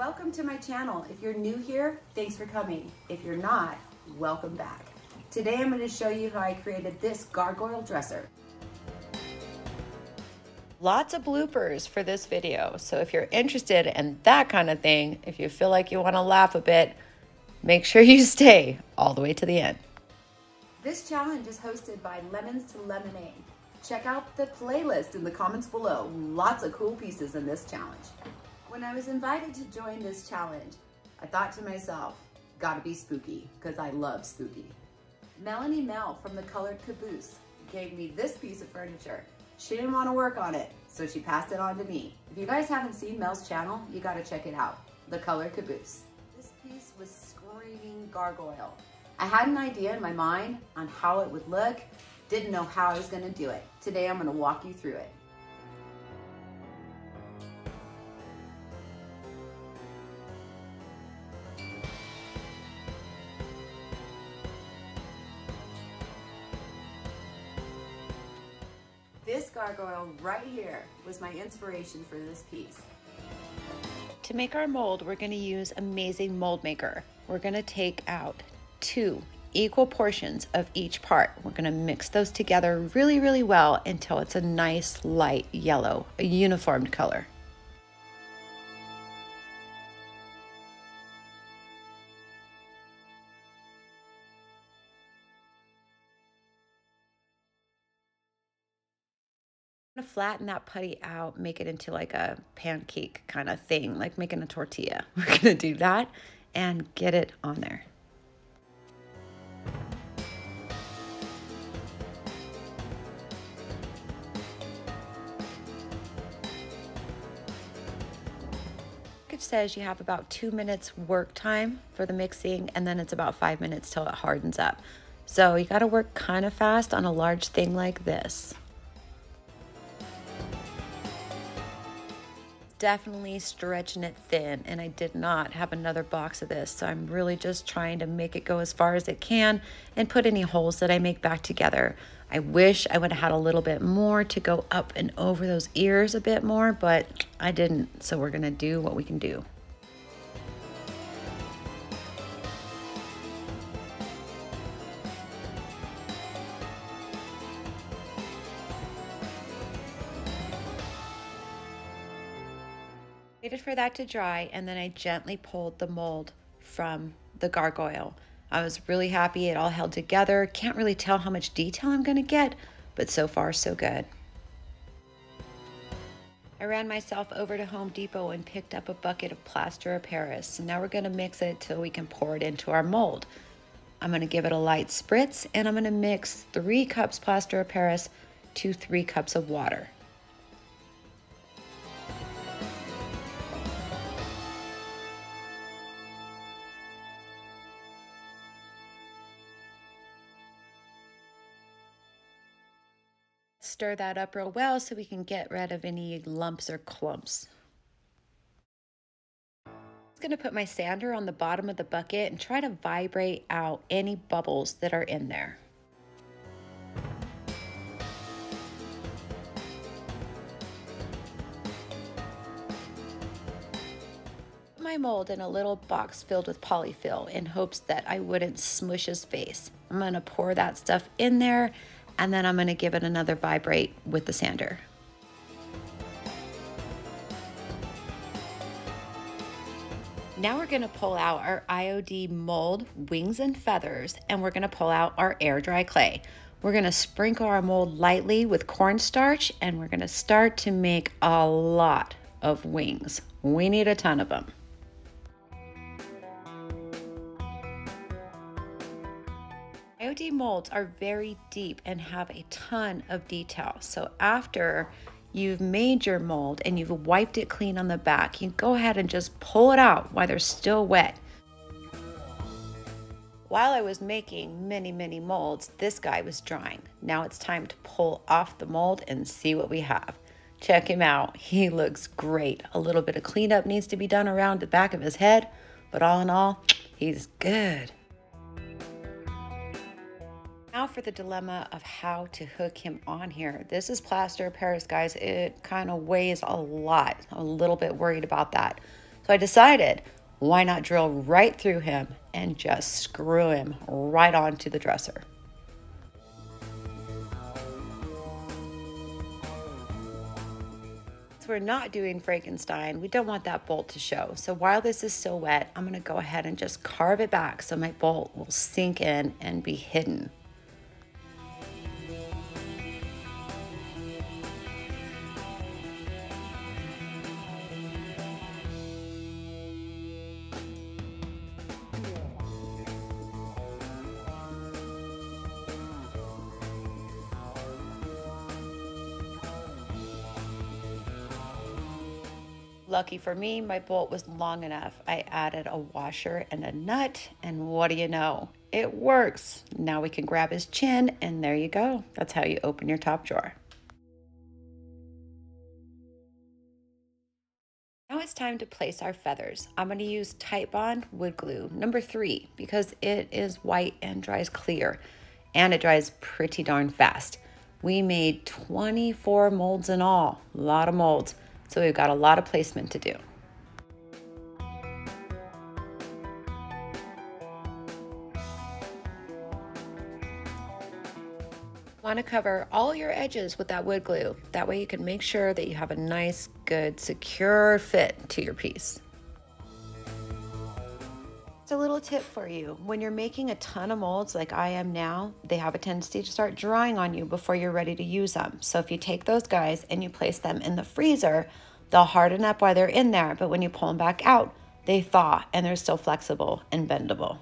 Welcome to my channel. If you're new here, thanks for coming. If you're not, welcome back. Today I'm going to show you how I created this gargoyle dresser. Lots of bloopers for this video, so if you're interested in that kind of thing, if you feel like you want to laugh a bit, make sure you stay all the way to the end. This challenge is hosted by Lemons to Lemonade. Check out the playlist in the comments below. Lots of cool pieces in this challenge. When I was invited to join this challenge, I thought to myself, gotta be spooky, because I love spooky. Melanie Mel from The Colored Caboose gave me this piece of furniture. She didn't want to work on it, so she passed it on to me. If you guys haven't seen Mel's channel, you gotta check it out. The Colored Caboose. This piece was screaming gargoyle. I had an idea in my mind on how it would look, didn't know how I was gonna do it. Today I'm gonna walk you through it. This gargoyle right here was my inspiration for this piece. To make our mold, we're gonna use Amazing Mold Maker. We're gonna take out two equal portions of each part. We're gonna mix those together really, really well until it's a nice light yellow, a uniformed color. To flatten that putty out, make it into like a pancake kind of thing, like making a tortilla. We're gonna do that and get it on there. Says you have about two minutes work time for the mixing and then it's about five minutes till it hardens up. So you gotta work kind of fast on a large thing like this. Definitely stretching it thin and I did not have another box of this. So I'm really just trying to make it go as far as it can and put any holes that I make back together. I wish I would have had a little bit more to go up and over those ears a bit more, but I didn't. So we're gonna do what we can do. For that to dry and then I gently pulled the mold from the gargoyle. I was really happy it all held together. Can't really tell how much detail I'm gonna get, but so far so good. I ran myself over to Home Depot and picked up a bucket of plaster of Paris. And now we're gonna mix it till we can pour it into our mold. I'm gonna give it a light spritz and I'm gonna mix three cups plaster of Paris to three cups of water. Stir that up real well so we can get rid of any lumps or clumps. I'm going to put my sander on the bottom of the bucket and try to vibrate out any bubbles that are in there. my mold in a little box filled with polyfill in hopes that I wouldn't smush his face. I'm to pour that stuff in there and then I'm gonna give it another vibrate with the sander. Now we're gonna pull out our IOD mold wings and feathers and we're gonna pull out our air dry clay. We're gonna sprinkle our mold lightly with cornstarch and we're gonna start to make a lot of wings. We need a ton of them. IOD molds are very deep and have a ton of detail. So after you've made your mold and you've wiped it clean on the back, you go ahead and just pull it out while they're still wet. While I was making many, many molds, this guy was drying. Now it's time to pull off the mold and see what we have. Check him out. He looks great. A little bit of cleanup needs to be done around the back of his head, but all in all, he's good. Now for the dilemma of how to hook him on here. This is plaster Paris, guys. It kind of weighs a lot. I'm a little bit worried about that. So So I decided, why not drill right through him and just screw him right onto the dresser. So we're not doing Frankenstein, we don't want that bolt to show. So while this is still wet, I'm gonna go ahead and just carve it back so my bolt will sink in and be hidden. Lucky for me, my bolt was long enough. I added a washer and a nut, and what do you know? It works. Now we can grab his chin, and there you go. That's how you open your top drawer. Now it's time to place our feathers. I'm going to use Titebond wood glue number three because it is white and dries clear and it dries pretty darn fast. We made 24 molds in all, a lot of molds. So we've got a lot of placement to do. want to cover all your edges with that wood glue. That way you can make sure that you have a nice, good, secure fit to your piece. A little tip for you. When you're making a ton of molds like I am now, they have a tendency to start drying on you before you're ready to use them. So if you take those guys and you place them in the freezer, they'll harden up while they're in there, but when you pull them back out, they thaw and they're still flexible and bendable.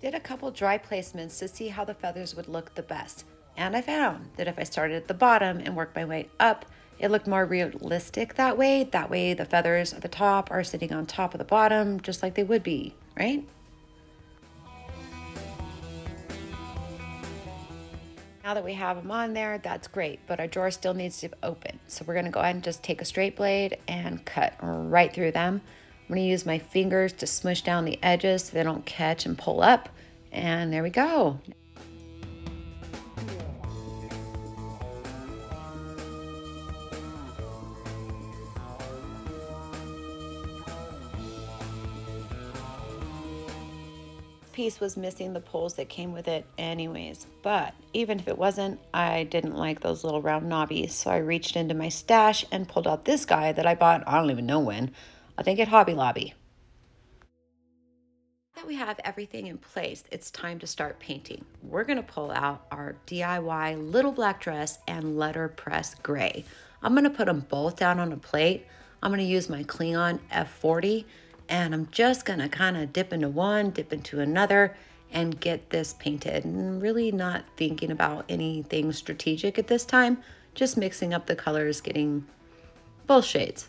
Did a couple dry placements to see how the feathers would look the best. And I found that if I started at the bottom and worked my way up, it looked more realistic that way. That way the feathers at the top are sitting on top of the bottom, just like they would be, right? Now that we have them on there, that's great, but our drawer still needs to open. So we're gonna go ahead and just take a straight blade and cut right through them. I'm gonna use my fingers to smush down the edges so they don't catch and pull up. And there we go. Piece was missing the poles that came with it anyways. But even if it wasn't, I didn't like those little round knobbies. So I reached into my stash and pulled out this guy that I bought, I don't even know when, I think at Hobby Lobby. That we have everything in place, it's time to start painting. We're gonna pull out our DIY little black dress and letterpress gray. I'm gonna put them both down on a plate. I'm gonna use my Cling On F40 and I'm just gonna kind of dip into one, dip into another, and get this painted. And really not thinking about anything strategic at this time, just mixing up the colors, getting both shades.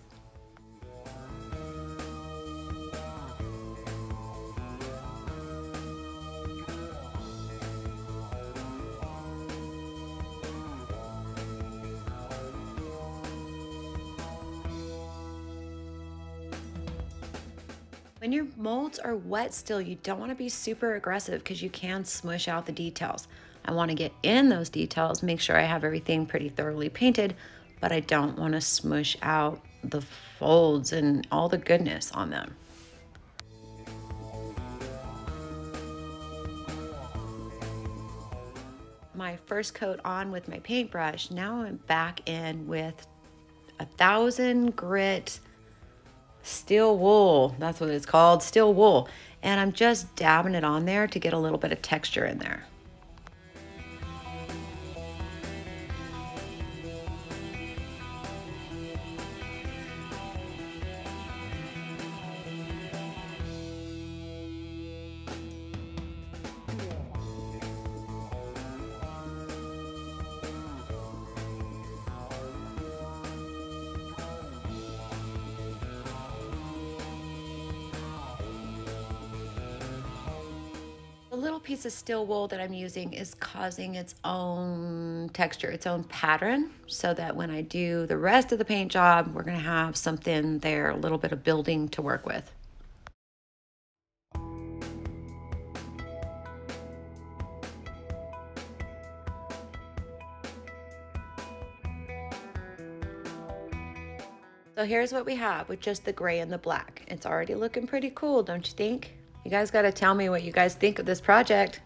When your molds are wet still, you don't want to be super aggressive because you can smush out the details. I want to get in those details, make sure I have everything pretty thoroughly painted, but I don't want to smush out the folds and all the goodness on them. My first coat on with my paintbrush, now I'm back in with a thousand grit steel wool. That's what it's called, steel wool. And I'm just dabbing it on there to get a little bit of texture in there. little piece of steel wool that I'm using is causing its own texture, its own pattern, so that when I do the rest of the paint job, we're gonna have something there, a little bit of building to work with. So here's what we have with just the gray and the black. It's already looking pretty cool, don't you think? You guys got to tell me what you guys think of this project.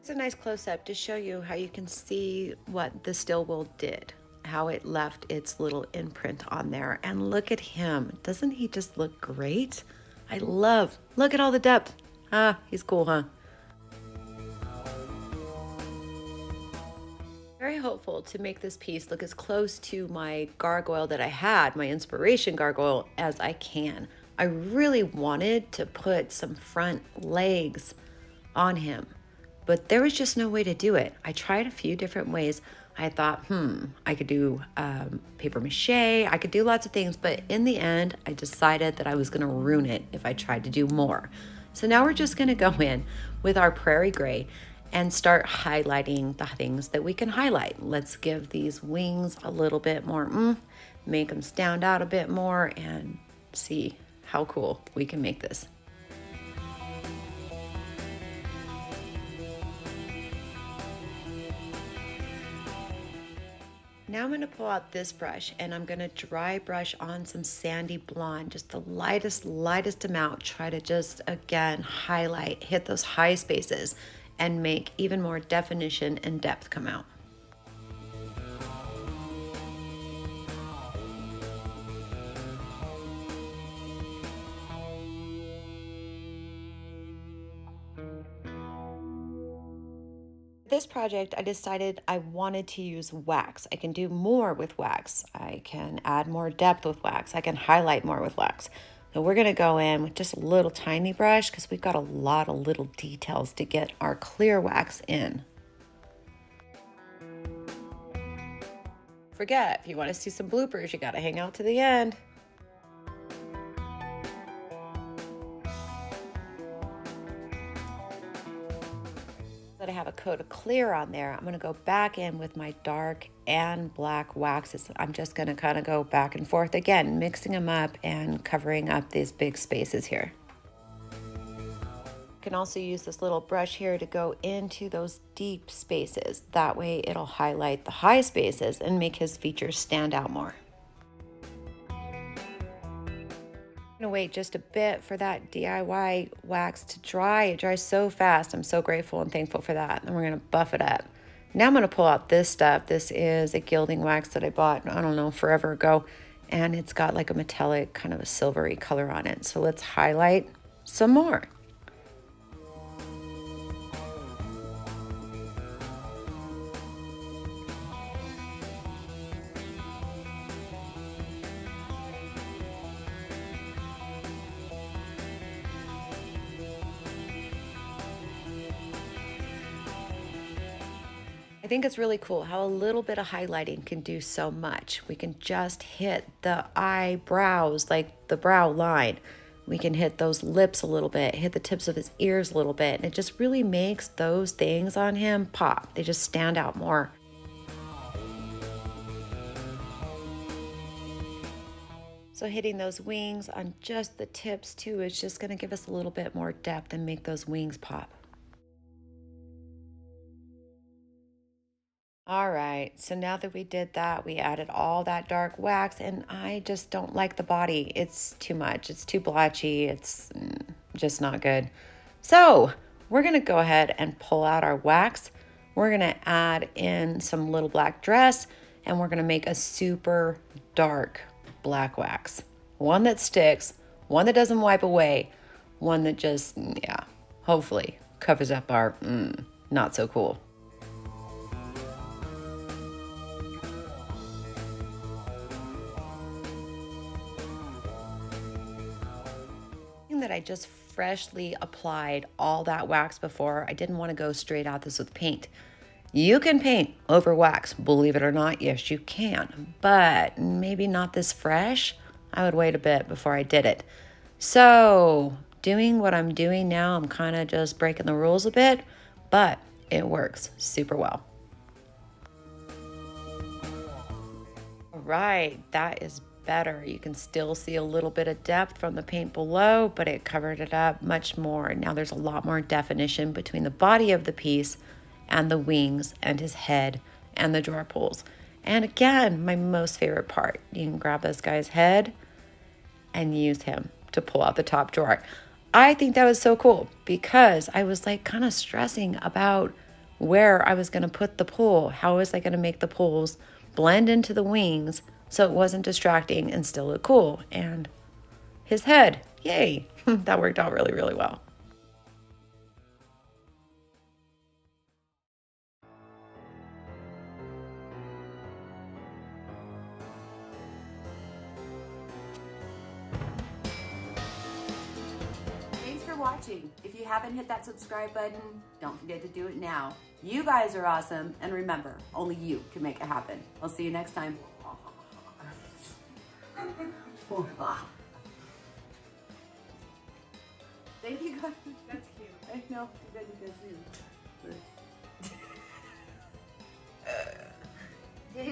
It's a nice close-up to show you how you can see what the steel wool did, how it left its little imprint on there. And look at him. Doesn't he just look great? I love, look at all the depth. Ah, he's cool, huh? very hopeful to make this piece look as close to my gargoyle that I had, my inspiration gargoyle, as I can. I really wanted to put some front legs on him, but there was just no way to do it. I tried a few different ways. I thought, hmm, I could do um, paper mache, I could do lots of things, but in the end, I decided that I was gonna ruin it if I tried to do more. So now we're just gonna go in with our prairie gray and start highlighting the things that we can highlight. Let's give these wings a little bit more, mm, make them stand out a bit more and see how cool we can make this. Now I'm going to pull out this brush and I'm going to dry brush on some sandy blonde, just the lightest, lightest amount. Try to just, again, highlight, hit those high spaces and make even more definition and depth come out. Project, I decided I wanted to use wax. I can do more with wax. I can add more depth with wax. I can highlight more with wax. So we're gonna go in with just a little tiny brush because we've got a lot of little details to get our clear wax in. Forget, if you wanna see some bloopers, you gotta hang out to the end. That I have a coat of clear on there, I'm going to go back in with my dark and black waxes. I'm just going to kind of go back and forth again, mixing them up and covering up these big spaces here. You can also use this little brush here to go into those deep spaces. That way it'll highlight the high spaces and make his features stand out more. Wait just a bit for that DIY wax to dry. It dries so fast. I'm so grateful and thankful for that. And we're gonna buff it up. Now I'm gonna pull out this stuff. This is a gilding wax that I bought, I don't know, forever ago. And it's got like a metallic kind of a silvery color on it. So let's highlight some more. Think it's really cool how a little bit of highlighting can do so much. We can just hit the eyebrows, like the brow line. We can hit those lips a little bit, hit the tips of his ears a little bit, and it just really makes those things on him pop. They just stand out more. So hitting those wings on just the tips too is just gonna give us a little bit more depth and make those wings pop. All right, so now that we did that, we added all that dark wax, and I just don't like the body. It's too much. It's too blotchy. It's mm, just not good. So we're gonna go ahead and pull out our wax. We're gonna add in some little black dress, and we're gonna make a super dark black wax. One that sticks, one that doesn't wipe away, one that just, yeah, hopefully covers up our mm, not so cool. Just freshly applied all that wax before. I didn't want to go straight at this with paint. You can paint over wax, believe it or not. Yes, you can, but maybe not this fresh. I would wait a bit before I did it. So, doing what I'm doing now, I'm kind of just breaking the rules a bit, but it works super well. All right, that is better. You can still see a little bit of depth from the paint below, but it covered it up much more. Now there's a lot more definition between the body of the piece and the wings and his head and the drawer pulls. And again, my most favorite part, you can grab this guy's head and use him to pull out the top drawer. I think that was so cool because I was like kind of stressing about where I was going to put the pull. How was I going to make the pulls blend into the wings so it wasn't distracting and still look cool? And his head, yay, that worked out really, really well. Thanks for watching. If you haven't hit that subscribe button, don't forget to do it now. You guys are awesome. And remember, only you can make it happen. I'll see you next time. Thank you guys. That's cute. I know. You guys are good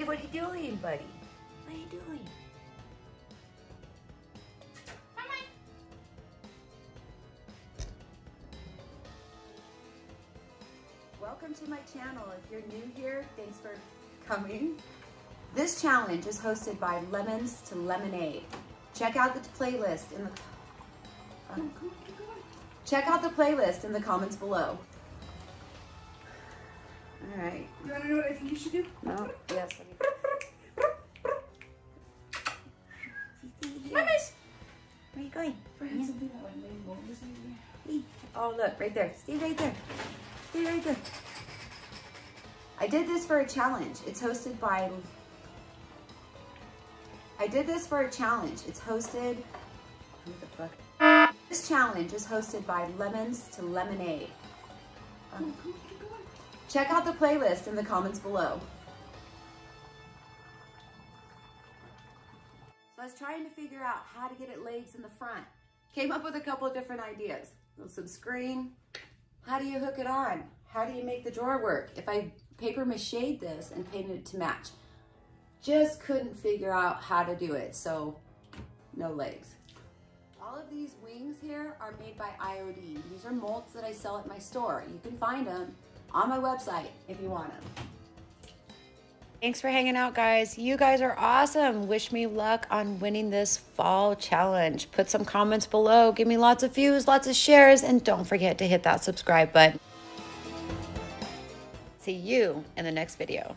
what are you doing, buddy? What are you doing? welcome to my channel. If you're new here, thanks for coming. This challenge is hosted by Lemons to Lemonade. Check out the playlist in the um, check out the playlist in the comments below. All right. You want to know what I think you should do? No. Yes. Mamas! Where are you going? Oh, look, right there. Stay right there. Stay right there. I did this for a challenge. It's hosted by... I did this for a challenge. It's hosted... What the fuck? This challenge is hosted by Lemons to Lemonade. Check out the playlist in the comments below. So I was trying to figure out how to get it legs in the front. Came up with a couple of different ideas. Some screen. How do you hook it on? How do you make the drawer work? If I paper mache this and painted it to match. Just couldn't figure out how to do it, so no legs. All of these wings here are made by IOD. These are molds that I sell at my store. You can find them on my website if you want them. Thanks for hanging out, guys. You guys are awesome. Wish me luck on winning this fall challenge. Put some comments below. Give me lots of views, lots of shares, and don't forget to hit that subscribe button. See you in the next video.